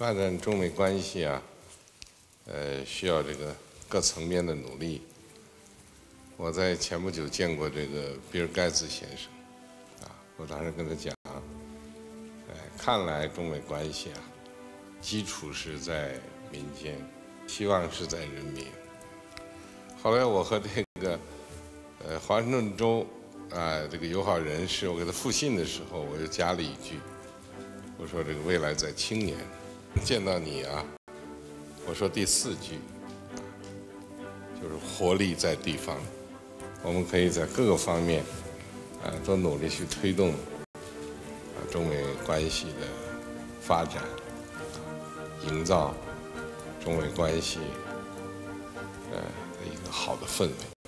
发展中美关系啊，呃，需要这个各层面的努力。我在前不久见过这个比尔盖茨先生，啊，我当时跟他讲，哎，看来中美关系啊，基础是在民间，希望是在人民。后来我和这个呃华盛顿州啊这个友好人士，我给他复信的时候，我又加了一句，我说这个未来在青年。见到你啊，我说第四句，就是活力在地方，我们可以在各个方面，啊，都努力去推动啊中美关系的发展，营造中美关系呃的一个好的氛围。